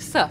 Sir.